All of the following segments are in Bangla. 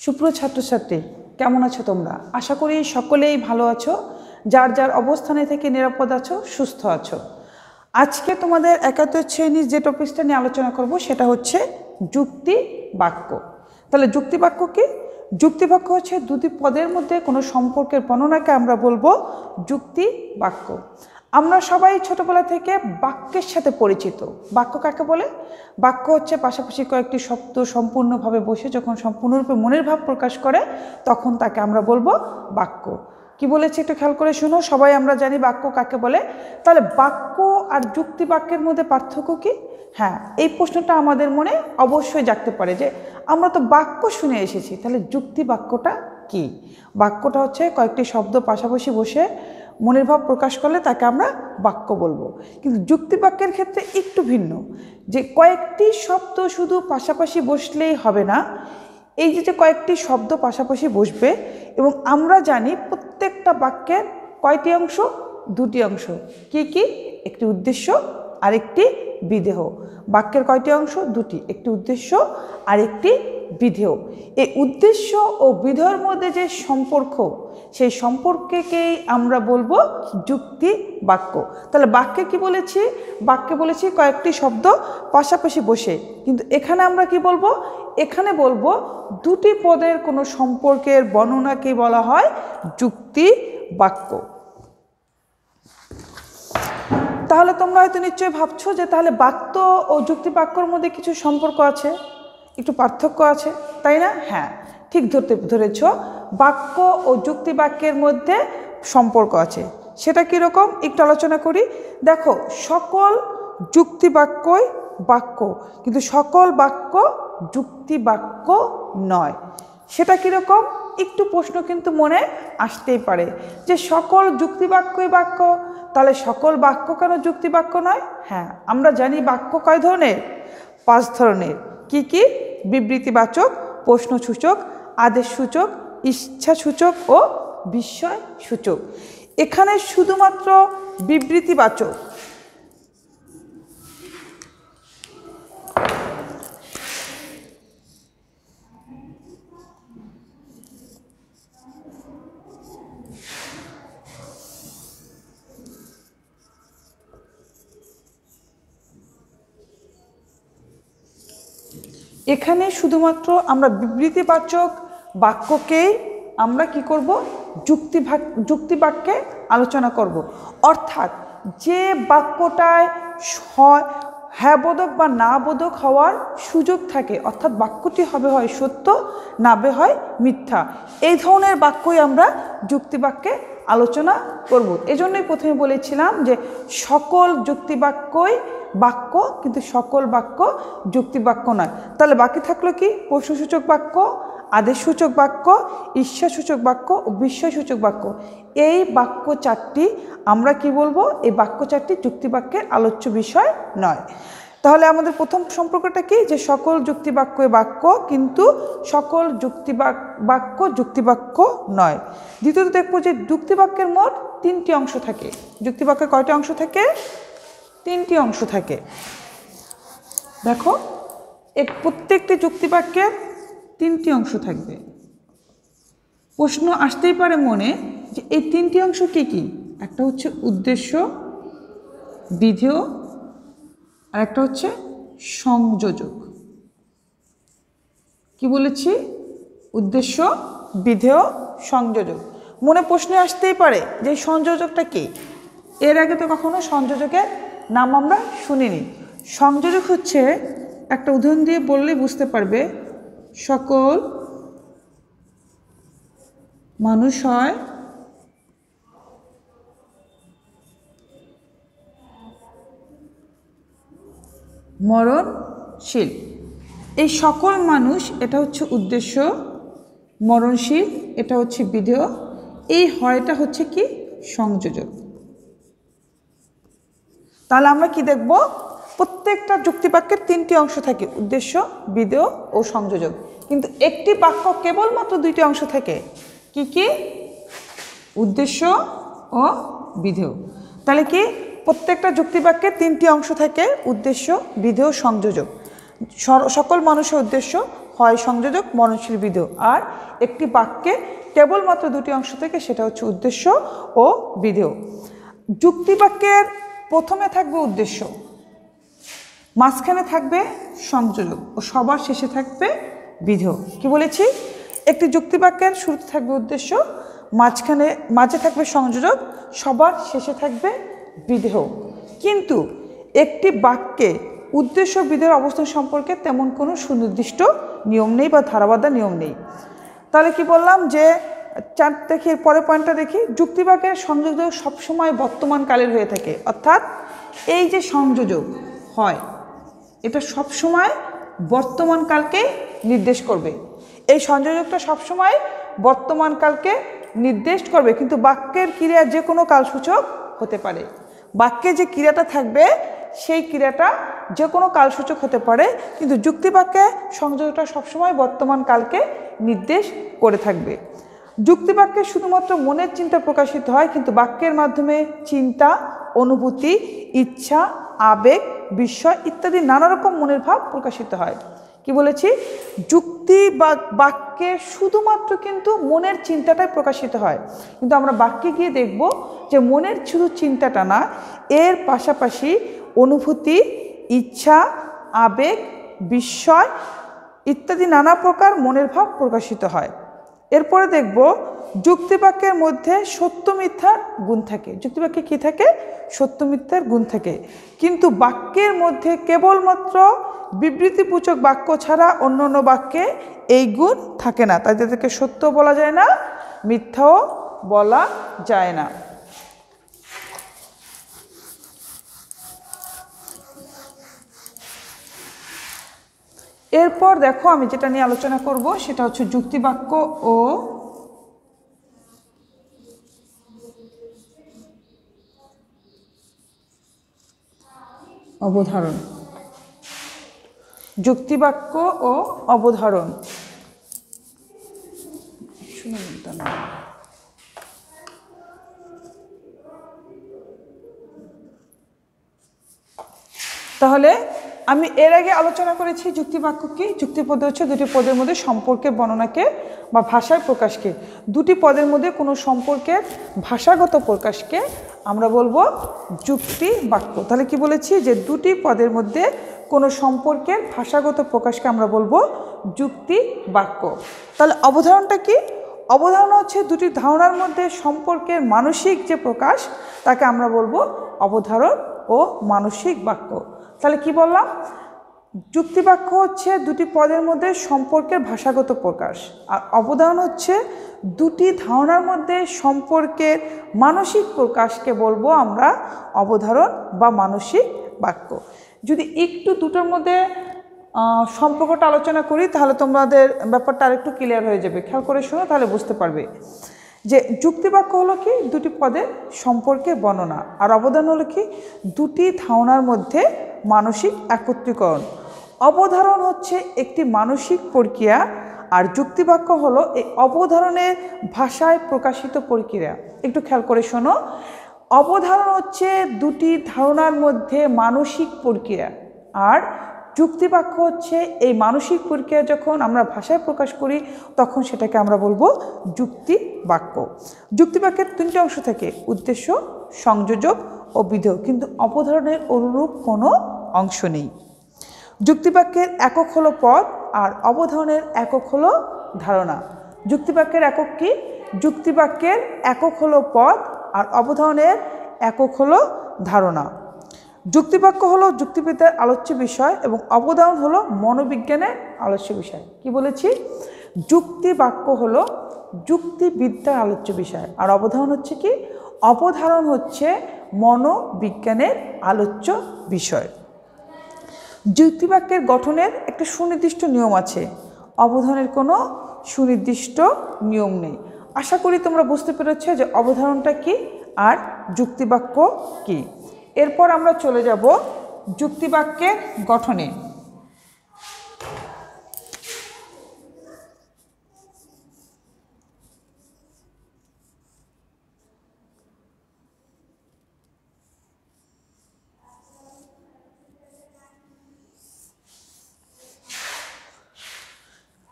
সুপ্রিয় ছাত্রছাত্রী, কেমন আছো তোমরা? আশা করি সকলেই ভালো আছো, যার যার অবস্থানে থেকে নিরাপদ আছো, সুস্থ আছো। আজকে তোমাদের একাত্তর শ্রেণির যে টপিকসটা নিয়ে আলোচনা করব, সেটা হচ্ছে যুক্তি বাক্য। তাহলে যুক্তি বাক্য কি? যুক্তি বাক্য হচ্ছে দুটি পদের মধ্যে কোনো সম্পর্কের বর্ণনাকে আমরা বলব যুক্তি বাক্য। আমরা সবাই ছোটবেলা থেকে বাক্যের সাথে পরিচিত। বাক্য কাকে বলে? বাক্য হচ্ছে পাশাপাশি কয়েকটি শব্দ সম্পূর্ণভাবে বসে যখন সম্পূর্ণরূপে মনের ভাব প্রকাশ করে, তখন তাকে আমরা বলব বাক্য। কি বলেছি একটু খেয়াল করে শুনো? সবাই আমরা জানি বাক্য কাকে বলে। তাহলে বাক্য আর যুক্তি বাক্যের মধ্যে পার্থক্য কি? হ্যাঁ এই প্রশ্নটা আমাদের মনে অবশ্যই জাগতে পারে যে আমরা তো বাক্য শুনে এসেছি, তাহলে যুক্তি বাক্যটা কি? বাক্যটা হচ্ছে কয়েকটি শব্দ পাশাপাশি বসে মনের ভাব প্রকাশ করলে তাকে আমরা বাক্য বলব। কিন্তু যুক্তি বাক্যের ক্ষেত্রে একটু ভিন্ন। যে কয়েকটি শব্দ শুধু পাশাপাশি বসলেই হবে না, এই যে যে কয়েকটি শব্দ পাশাপাশি বসবে এবং আমরা জানি প্রত্যেকটা বাক্যের কয়টি অংশ, দুটি অংশ। কি কি? একটি উদ্দেশ্য, আরেকটি বিদেহ। বাক্যের কয়টি অংশ? দুটি। একটি উদ্দেশ্য আর একটি বিধেয়। এই উদ্দেশ্য ও বিধেয়র মধ্যে যে সম্পর্ক, সেই সম্পর্ককেই আমরা বলব যুক্তি বাক্য। তাহলে বাক্যে কি বলেছি? বাক্যে বলেছি কয়েকটি শব্দ পাশাপাশি বসে। কিন্তু এখানে আমরা কি বলব? এখানে বলব দুটি পদের কোনো সম্পর্কের বর্ণনাকে বলা হয়? যুক্তি বাক্য। তাহলে তোমরা হয়তো নিশ্চয়ই ভাবছ যে তাহলে বাক্য ও যুক্তি বাক্যর মধ্যে কিছু সম্পর্ক আছে। একটু পার্থক্য আছে, তাই না? হ্যাঁ ঠিক ধরতে, ধরেছ, বাক্য ও যুক্তি বাক্যের মধ্যে সম্পর্ক আছে। সেটা কীরকম একটু আলোচনা করি। দেখো, সকল যুক্তি বাক্যই বাক্য, কিন্তু সকল বাক্য যুক্তি বাক্য নয়। সেটা কীরকম একটু প্রশ্ন কিন্তু মনে আসতেই পারে যে সকল যুক্তি বাক্যই বাক্য, তাহলে সকল বাক্য কেন যুক্তি বাক্য নয়? হ্যাঁ আমরা জানি বাক্য কয় ধরনের? পাঁচ ধরনের। কি কি? বিবৃতিবাচক প্রশ্নসূচক আদেশসূচক ইচ্ছাসূচক ও বিস্ময় সূচক এখানে শুধুমাত্র বিবৃতিবাচক। এখানে শুধুমাত্র আমরা বিবৃতিবাচক বাক্যকেই আমরা কি করব? যুক্তি যুক্তি বাক্যে আলোচনা করব। অর্থাৎ যে বাক্যটায় হ্যাঁ বোধক বা না বোধক হওয়ার সুযোগ থাকে, অর্থাৎ বাক্যটি হবে হয় সত্য নাবে হয় মিথ্যা। এই ধরনের বাক্যই আমরা যুক্তি বাক্যে আলোচনা করব। এজন্যই প্রথমে বলেছিলাম যে সকল যুক্তি বাক্যই বাক্য, কিন্তু সকল বাক্য যুক্তি বাক্য নয়। তাহলে বাকি থাকল কি? প্রশ্নসূচক বাক্য, আদেশসূচক বাক্য ঈর্ষাসূচক বাক্য ও বিস্ময়সূচক বাক্য। এই বাক্য চারটি আমরা কি বলব? এই বাক্য চারটি যুক্তি বাক্যের আলোচ্য বিষয় নয়। তাহলে আমাদের প্রথম সম্পর্কটা কি? যে সকল যুক্তি বাক্য বাক্য কিন্তু সকল যুক্তি বাক্য যুক্তিবাক্য নয়। দ্বিতীয়ত দেখব যে যুক্তিবাক্যের মোট তিনটি অংশ থাকে। যুক্তিবাক্যের কয়টি অংশ থাকে? তিনটি অংশ থাকে। দেখো এক প্রত্যেকটি যুক্তিবাক্যের তিনটি অংশ থাকবে। প্রশ্ন আসতেই পারে মনে যে এই তিনটি অংশ কি কি? একটা হচ্ছে উদ্দেশ্য বিধেয় আর একটা হচ্ছে সংযোজক। কি বলেছি? উদ্দেশ্য, বিধেয়, সংযোজক। মনে প্রশ্নে আসতেই পারে যে সংযোজকটা কি? এর আগে তো কখনো সংযোজকের নাম আমরা শুনিনি। সংযোজক হচ্ছে একটা উদাহরণ দিয়ে বললেই বুঝতে পারবে, সকল মানুষ হয় মরণশীল এই সকল মানুষ, এটা হচ্ছে উদ্দেশ্য, মরণশীল, এটা হচ্ছে বিধেয়, এই হয়টা হচ্ছে কি? সংযোজক। তাহলে আমরা কি দেখব? প্রত্যেকটা যুক্তিবাক্যের তিনটি অংশ থাকে, উদ্দেশ্য, বিধেয় ও সংযোজক। কিন্তু একটি বাক্য কেবলমাত্র দুইটি অংশ থাকে, কি কি? উদ্দেশ্য ও বিধেয়। তাহলে কি? প্রত্যেকটা যুক্তিবাক্যের তিনটি অংশ থাকে উদ্দেশ্য, বিধেয়, সংযোজক। সকল মানুষের উদ্দেশ্য হয় সংযোজক, মননশীল, বিধেয়। আর একটি বাক্যে কেবলমাত্র দুটি অংশ থেকে সেটা হচ্ছে উদ্দেশ্য ও বিধেয়। যুক্তি বাক্যের প্রথমে থাকবে উদ্দেশ্য, মাঝখানে থাকবে সংযোজক ও সবার শেষে থাকবে বিধেয়। কি বলেছি? একটি যুক্তিবাক্যের শুরুতে থাকবে উদ্দেশ্য, মাঝখানে মাঝে থাকবে সংযোজক, সবার শেষে থাকবে বিধেয়। কিন্তু একটি বাক্যে উদ্দেশ্য বিধেয়ের অবস্থান সম্পর্কে তেমন কোনো সুনির্দিষ্ট নিয়ম নেই বা ধারাবাধা নিয়ম নেই। তাহলে কি বললাম যে, চার দেখি, পরের পয়েন্টটা দেখি, যুক্তিবাক্যের সংযোজক সবসময় বর্তমানকালের হয়ে থাকে। অর্থাৎ এই যে সংযোজক হয়, এটা সবসময় বর্তমানকালকে নির্দেশ করবে। এই সংযোজকটা সবসময় বর্তমানকালকে নির্দেশ করবে, কিন্তু বাক্যের ক্রিয়া যে কোনো কালসূচক হতে পারে। বাক্যে যে ক্রিয়াটা থাকবে, সেই ক্রিয়াটা যে কোনো কালসূচক হতে পারে, কিন্তু যুক্তিবাক্যে সংযোগটা সবসময় বর্তমান কালকে নির্দেশ করে থাকবে। যুক্তিবাক্যে শুধুমাত্র মনের চিন্তা প্রকাশিত হয়, কিন্তু বাক্যের মাধ্যমে চিন্তা, অনুভূতি, ইচ্ছা, আবেগ, বিস্ময় ইত্যাদি নানা রকম মনের ভাব প্রকাশিত হয়। কি বলেছি? যুক্তি বা বাক্যে শুধুমাত্র কিন্তু মনের চিন্তাটাই প্রকাশিত হয়। কিন্তু আমরা বাক্যে গিয়ে দেখব যে মনের শুধু চিন্তাটা না, এর পাশাপাশি অনুভূতি, ইচ্ছা, আবেগ, বিস্ময় ইত্যাদি নানা প্রকার মনের ভাব প্রকাশিত হয়। এরপরে দেখব যুক্তিবাক্যের মধ্যে সত্য মিথ্যার গুণ থাকে। যুক্তিবাক্যে কী থাকে? সত্য মিথ্যার গুণ থাকে। কিন্তু বাক্যের মধ্যে কেবলমাত্র বিবৃতিপূচক বাক্য ছাড়া অন্য অন্য বাক্যে এই গুণ থাকে না। তাই তাদেরকে সত্য বলা যায় না, মিথ্যাও বলা যায় না। এরপর দেখো আমি যেটা নিয়ে আলোচনা করব, সেটা হচ্ছে যুক্তিবাক্য ও অবধারণ যুক্তিবাক্য ও অবধারণ। তাহলে আমি এর আগে আলোচনা করেছি যুক্তিবাক্য কি? যুক্তিপদ হচ্ছে দুটি পদের মধ্যে সম্পর্কের বর্ণনাকে বা ভাষায় প্রকাশকে। দুটি পদের মধ্যে কোনো সম্পর্কের ভাষাগত প্রকাশকে আমরা বলব যুক্তি বাক্য তাহলে কি বলেছি যে দুটি পদের মধ্যে কোনো সম্পর্কের ভাষাগত প্রকাশকে আমরা বলব যুক্তি বাক্য তাহলে অবধারণটা কি? অবধারণা হচ্ছে দুটি ধারণার মধ্যে সম্পর্কের মানসিক যে প্রকাশ, তাকে আমরা বলব অবধারণ ও মানসিক বাক্য। তাহলে কি বললাম? যুক্তিবাক্য হচ্ছে দুটি পদের মধ্যে সম্পর্কের ভাষাগত প্রকাশ। আর অবদান হচ্ছে দুটি ধারণার মধ্যে সম্পর্কের মানসিক প্রকাশকে বলব আমরা অবধারণ বা মানসিক বাক্য। যদি একটু দুটোর মধ্যে সম্পর্কটা আলোচনা করি, তাহলে তোমাদের ব্যাপারটা আরেকটু ক্লিয়ার হয়ে যাবে। খেয়াল করে শোনো, তাহলে বুঝতে পারবে। যে যুক্তিবাক্য হলো কি? দুটি পদের সম্পর্কে বর্ণনা। আর অবদান হলো কি? দুটি ধারণার মধ্যে মানসিক একত্রীকরণ। অবধারণ হচ্ছে একটি মানসিক প্রক্রিয়া, আর যুক্তিবাক্য হলো এই অবধারণের ভাষায় প্রকাশিত প্রক্রিয়া। একটু খেয়াল করে শোনো। অবধারণ হচ্ছে দুটি ধারণার মধ্যে মানসিক প্রক্রিয়া, আর যুক্তিবাক্য হচ্ছে এই মানসিক প্রক্রিয়া যখন আমরা ভাষায় প্রকাশ করি, তখন সেটাকে আমরা বলব যুক্তি বাক্য যুক্তিবাক্যের তিনটি অংশ থেকে উদ্দেশ্য, সংযোজক ও বিধেয়, কিন্তু অপধারণের অনুরূপ কোনো অংশ নেই। যুক্তিবাক্যের একক হলো পদ আর অবধারণের একক হলো ধারণা। যুক্তিবাক্যের একক কি? যুক্তিবাক্যের একক হলো পদ আর অবধারণের একক হলো ধারণা। যুক্তিবাক্য হলো যুক্তিবিদ্যার আলোচ্য বিষয় এবং অবদান হলো মনোবিজ্ঞানের আলোচ্য বিষয়। কি বলেছি? যুক্তিবাক্য হলো যুক্তিবিদ্যার আলোচ্য বিষয়। আর অবধারণ হচ্ছে কি? অবধারণ হচ্ছে মনোবিজ্ঞানের আলোচ্য বিষয়। যুক্তিবাক্যের গঠনের একটা সুনির্দিষ্ট নিয়ম আছে। অবধারণের কোনো সুনির্দিষ্ট নিয়ম নেই। আশা করি তোমরা বুঝতে পেরেছ যে অবধারণটা কি আর যুক্তিবাক্য কি। এরপর আমরা চলে যাব যুক্তিবাক্যের গঠনে।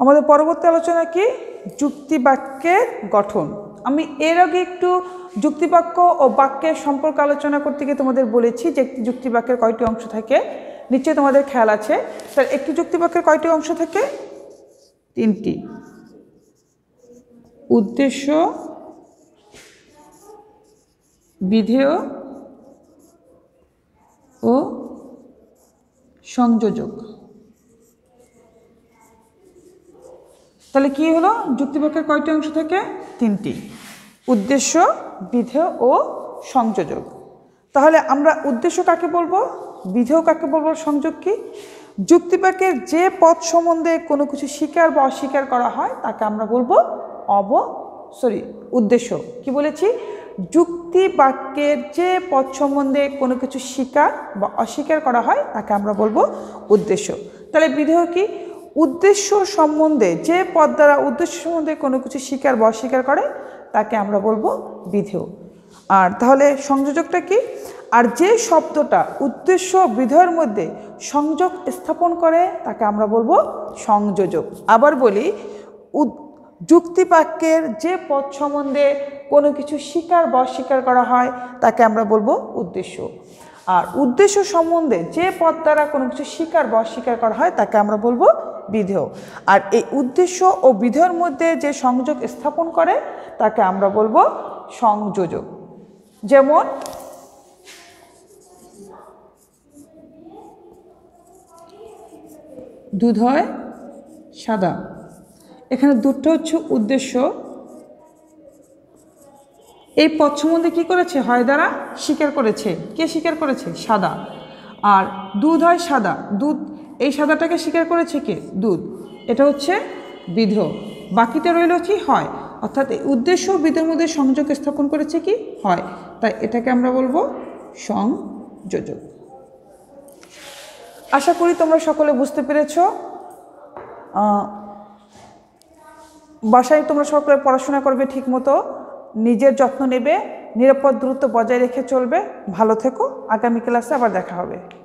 আমাদের পরবর্তী আলোচনা কি? যুক্তিবাক্যের গঠন। আমি এর আগে একটু যুক্তিবাক্য ও বাক্যের সম্পর্ক আলোচনা করতে গিয়ে তোমাদের বলেছি যে একটি যুক্তিবাক্যের কয়টি অংশ থাকে। নিশ্চয়ই তোমাদের খেয়াল আছে। স্যার একটি যুক্তিবাক্যের কয়টি অংশ থাকে? তিনটি। উদ্দেশ্য, বিধেয় ও সংযোজক। তাহলে কি হলো? যুক্তিবাক্যের কয়টি অংশ থেকে? তিনটি। উদ্দেশ্য, বিধেয় ও সংযোজক। তাহলে আমরা উদ্দেশ্য কাকে বলব? বিধেয় কাকে বলব? সংযোগ কি? যুক্তিবাক্যের যে পদ সম্বন্ধে কোনো কিছু স্বীকার বা অস্বীকার করা হয়, তাকে আমরা বলব অব, সরি, উদ্দেশ্য। কি বলেছি? যুক্তি বাক্যের যে পদ সম্বন্ধে কোনো কিছু স্বীকার বা অস্বীকার করা হয়, তাকে আমরা বলব উদ্দেশ্য। তাহলে বিধেয় কি? উদ্দেশ্য সম্বন্ধে, যে পদ দ্বারা উদ্দেশ্য সম্বন্ধে কোনো কিছু স্বীকার বা অস্বীকার করে তাকে আমরা বলব বিধেয়। আর তাহলে সংযোজকটা কি? আর যে শব্দটা উদ্দেশ্য বিধেয়ের মধ্যে সংযোগ স্থাপন করে, তাকে আমরা বলব সংযোজক। আবার বলি যুক্তিবাক্যের যে পথ সম্বন্ধে কোনো কিছু স্বীকার বা অস্বীকার করা হয়, তাকে আমরা বলব উদ্দেশ্য। আর উদ্দেশ্য সম্বন্ধে যে পদ দ্বারা কোনো কিছু স্বীকার বা অস্বীকার করা হয়, তাকে আমরা বলব বিধেয়। আর এই উদ্দেশ্য ও বিধেয়ের মধ্যে যে সংযোগ স্থাপন করে, তাকে আমরা বলব সংযোজক। যেমন দুধ হয় সাদা। এখানে দুধটা হচ্ছে উদ্দেশ্য। এই পথ সম্বন্ধে কী করেছে? হয় দ্বারা স্বীকার করেছে। কে স্বীকার করেছে? সাদা। আর দুধ হয় সাদা। দুধ, এই সাদাটাকে স্বীকার করেছে কে? দুধ। এটা হচ্ছে বিধ বাকিটা রইল কি? হয়। অর্থাৎ এই উদ্দেশ্য বিধের মধ্যে সংযোগ স্থাপন করেছে কি? হয়। তাই এটাকে আমরা বলব সংযোজক। আশা করি তোমরা সকলে বুঝতে পেরেছ। বাসায় তোমরা সকলে পড়াশোনা করবে ঠিক মতো নিজের যত্ন নেবে, নিরাপদ দূরত্ব বজায় রেখে চলবে। ভালো থেকো, আগামী ক্লাসে আবার দেখা হবে।